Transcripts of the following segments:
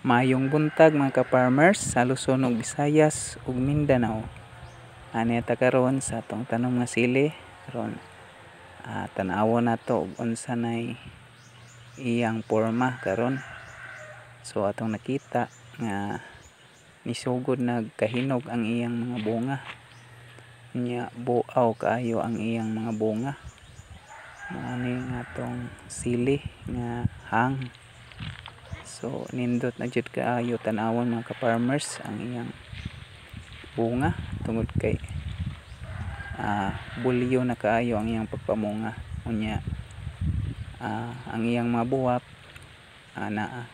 Mayong buntag mga ka-farmers sa Luzon ug Visayas ug Mindanao. Ani ta karon sa atong tanom nga sili karon ah, tan-awon nato ug unsa nay iyang porma karon. So atong nakita nga nisugod nagkahinog ang iyang mga bunga. Nya buaw kaayo ang iyang mga bunga. Mao ni atong sili nga hang So nindot na jud kaayo tan-awon mga ka-farmers ang iyang bunga tungod kay ah bulyo na kaayo ang iyang pagpamunga. Unya ah, ang iyang mga buwak ana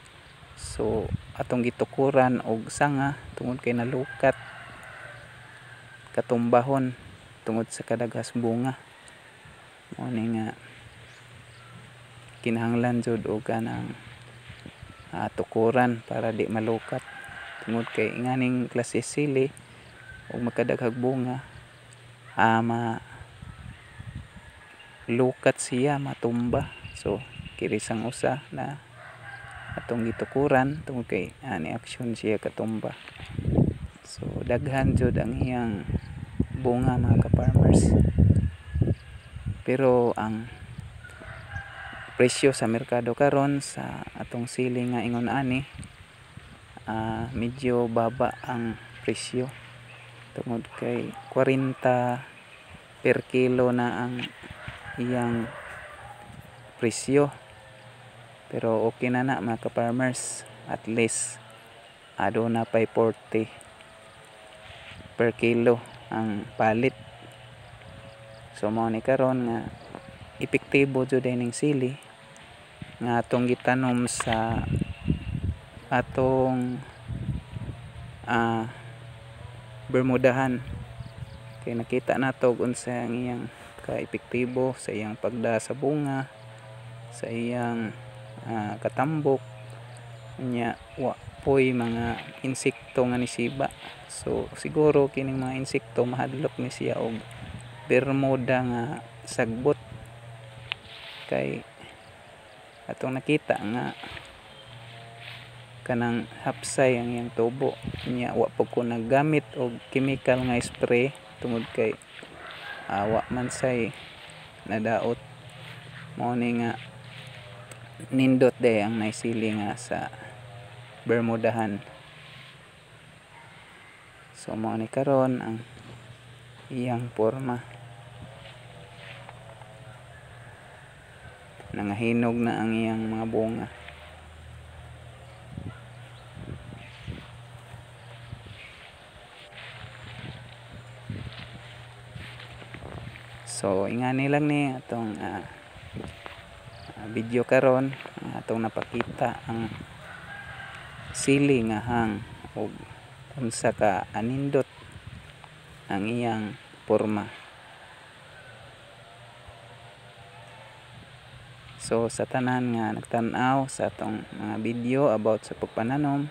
So atong gitukuran og sanga tungod kay nalukat katumbahon tungod sa kadagas bunga. Ni nga kinahanglan jud og kanang uh, tukuran para di malukat. Tungod kay nganing klase sili ug makadaghag bunga. Uh, ma lukat siya matumba. So kirisang usa na atong gitukuran tungod kay ani aksyon siya katumba. So daghan jud ang iyang bunga mga ka-farmers. Pero ang presyo sa merkado karon sa atong sili nga ingon ani uh, medyo baba ang presyo. Tungod kay 40 per kilo na ang iyang presyo. Pero okay na na mga ka-farmers at least ado na pay 40 per kilo ang palit. So mo ni karon nga epektibo jud ning sili nga atong gitanom sa atong uh, bermudahan. Kay nakita nato unsa ang iyang ka-epektibo sa iyang pagda sa bunga sa iyang uh, katambok. Nya wa poy mga insekto nga nisiba so siguro kining mga insekto mahadlok ni siya og bermuda nga sagbot. Kay atong nakita nga kanang hapsay ang iyang tubo. Nya wa pa ko naggamit og chemical nga spray tungod kay uh, wa man say nadaot. Mao ni nga nindot day ang naisili nga sa bermudahan. So mao ni karon ang iyang porma nangahinog na ang iyang mga bunga. So ingani lang ni atong uh, video karon atong napakita ang sili nga hang og unsa ka anindot ang iyang porma So sa tanan nga nagtan-aw sa atong mga video about sa pagpananom.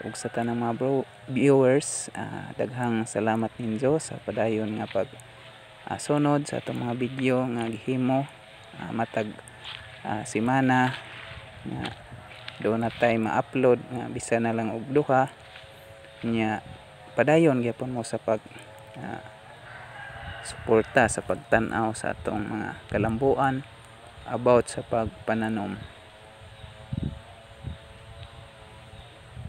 Ug sa tanang mga bro, viewers, uh, daghang salamat ninyo sa padayon nga pag uh, sunod sa atong mga video nga gihimo uh, matag uh, semana nga do na tay ma-upload nga bisa na lang og duha nya padayon gyapon mo sa pag uh, suporta sa pagtan-aw sa atong mga kalambuan about sa pagpananom.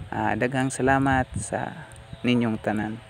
Uh, daghang salamat sa ninyong tanan.